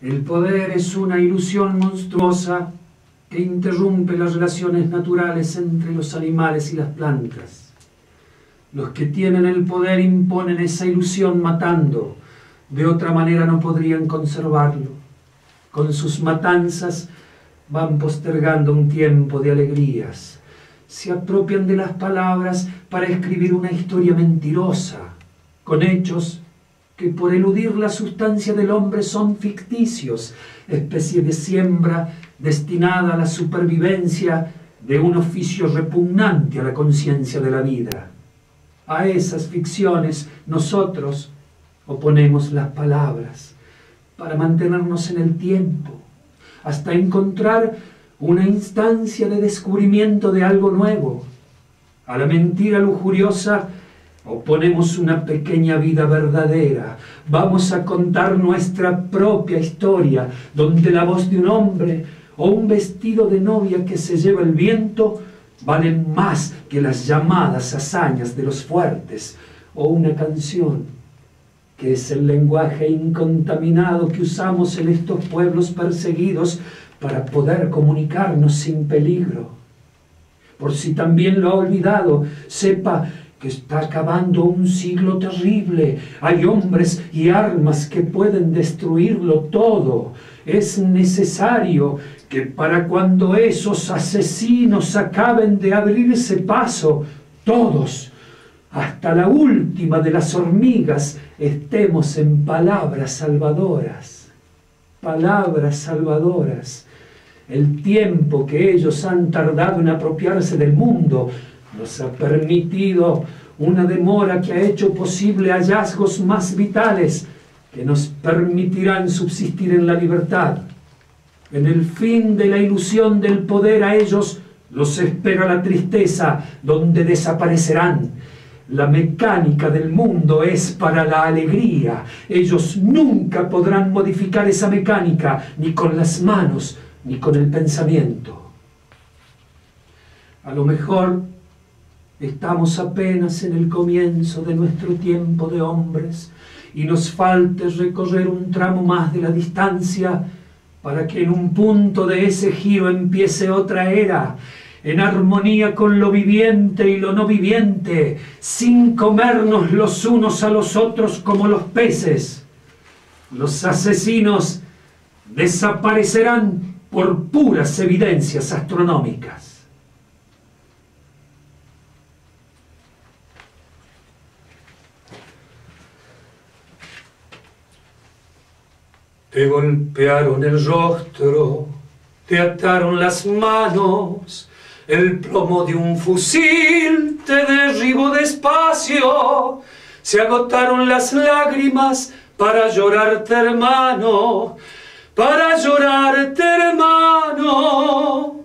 El poder es una ilusión monstruosa que interrumpe las relaciones naturales entre los animales y las plantas. Los que tienen el poder imponen esa ilusión matando, de otra manera no podrían conservarlo. Con sus matanzas van postergando un tiempo de alegrías. Se apropian de las palabras para escribir una historia mentirosa, con hechos que por eludir la sustancia del hombre son ficticios, especie de siembra destinada a la supervivencia de un oficio repugnante a la conciencia de la vida. A esas ficciones nosotros oponemos las palabras para mantenernos en el tiempo, hasta encontrar una instancia de descubrimiento de algo nuevo. A la mentira lujuriosa oponemos una pequeña vida verdadera. Vamos a contar nuestra propia historia, donde la voz de un hombre o un vestido de novia que se lleva el viento valen más que las llamadas hazañas de los fuertes o una canción que es el lenguaje incontaminado que usamos en estos pueblos perseguidos para poder comunicarnos sin peligro. Por si también lo ha olvidado, sepa que está acabando un siglo terrible. Hay hombres y armas que pueden destruirlo todo. Es necesario que para cuando esos asesinos acaben de abrirse paso, todos hasta la última de las hormigas, estemos en palabras salvadoras, palabras salvadoras. El tiempo que ellos han tardado en apropiarse del mundo nos ha permitido una demora que ha hecho posible hallazgos más vitales que nos permitirán subsistir en la libertad. En el fin de la ilusión del poder a ellos los espera la tristeza, donde desaparecerán la mecánica del mundo es para la alegría. Ellos nunca podrán modificar esa mecánica, ni con las manos, ni con el pensamiento. A lo mejor estamos apenas en el comienzo de nuestro tiempo de hombres y nos falte recorrer un tramo más de la distancia para que en un punto de ese giro empiece otra era en armonía con lo viviente y lo no viviente, sin comernos los unos a los otros como los peces. Los asesinos desaparecerán por puras evidencias astronómicas. Te golpearon el rostro, te ataron las manos, el plomo de un fusil te derribó despacio. Se agotaron las lágrimas para llorarte, hermano, para llorarte, hermano.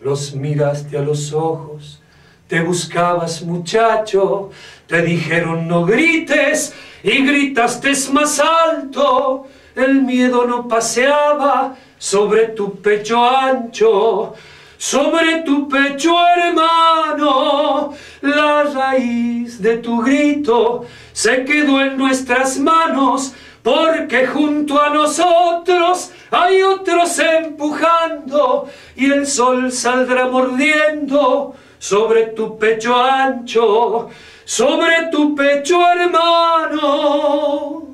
Los miraste a los ojos, te buscabas, muchacho, te dijeron no grites y gritaste más alto. El miedo no paseaba sobre tu pecho ancho sobre tu pecho, hermano, la raíz de tu grito se quedó en nuestras manos, porque junto a nosotros hay otros empujando y el sol saldrá mordiendo sobre tu pecho ancho, sobre tu pecho hermano.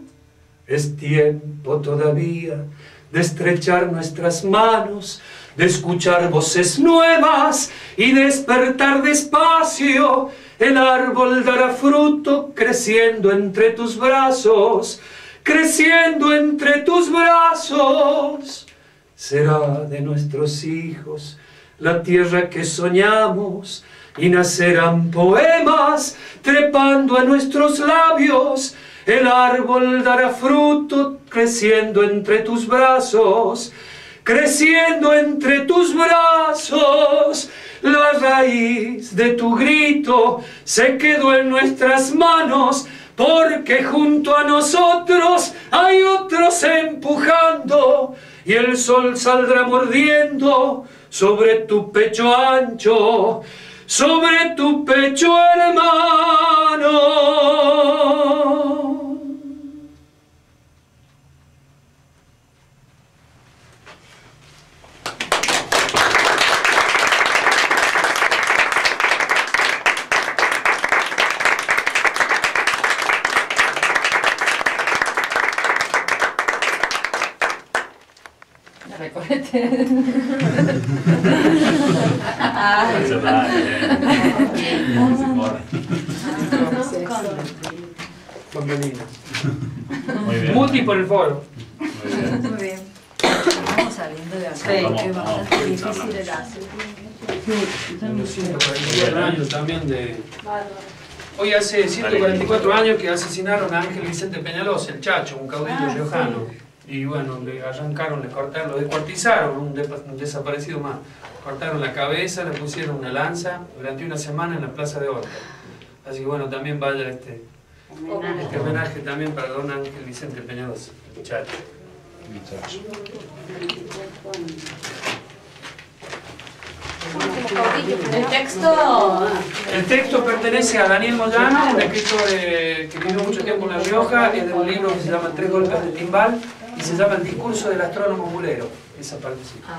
Es tiempo todavía de estrechar nuestras manos, de escuchar voces nuevas y despertar despacio. El árbol dará fruto creciendo entre tus brazos, creciendo entre tus brazos. Será de nuestros hijos la tierra que soñamos y nacerán poemas trepando a nuestros labios. El árbol dará fruto creciendo entre tus brazos creciendo entre tus brazos. La raíz de tu grito se quedó en nuestras manos, porque junto a nosotros hay otros empujando, y el sol saldrá mordiendo sobre tu pecho ancho, sobre tu pecho hermano. Bienvenido. Muy bien. Muti por el foro. Muy bien. Muy bien. Vamos saliendo de acá. Sí. que Vamos, es vamos, bastante difícil charlamos. el hacer. Los 144 años también de... Hoy hace 144 años que asesinaron a Ángel Vicente Peñalosa, el Chacho, un caudillo Ah, riojano. Y bueno, le arrancaron, le cortaron, lo descuartizaron, un, de- un desaparecido más. Cortaron la cabeza, le pusieron una lanza durante una semana en la Plaza de Horta. Así que bueno, también vaya este, este homenaje también para don Ángel Vicente Peñalosa, el Chacho. El texto. El texto pertenece a Daniel Moyano, un escritor eh, que vivió mucho tiempo en La Rioja, es de un libro que se llama Tres golpes de timbal se llama El discurso del astrónomo mulero, esa parte sí. Ah,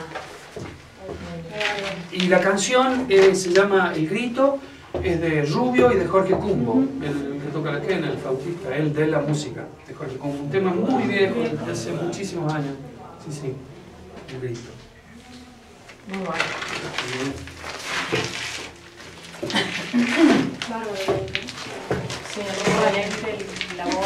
Y la canción eh, se llama El grito, es de Rubio y de Jorge Cumbo, el que toca la quena, el flautista, él de la música de Jorge Cumbo. Un tema muy viejo, de hace muchísimos años. Sí, sí, El grito. muy bueno. Sí, la voz.